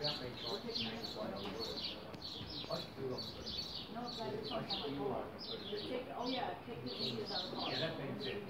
No, it's like, it's Us like, two oh, of them. oh yeah, take the changes out of the. Yeah, that makes it.